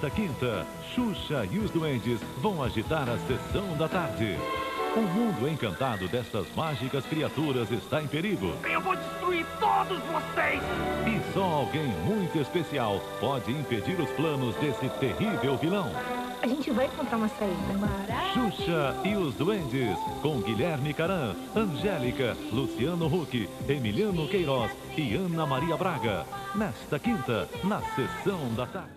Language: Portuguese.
Nesta quinta, Xuxa e os Duendes vão agitar a sessão da tarde. O mundo encantado dessas mágicas criaturas está em perigo. Eu vou destruir todos vocês! E só alguém muito especial pode impedir os planos desse terrível vilão. A gente vai encontrar uma saída. Maravilha. Xuxa e os Duendes, com Guilherme Caran, Angélica, Luciano Huck, Emiliano Queiroz e Ana Maria Braga. Nesta quinta, na sessão da tarde.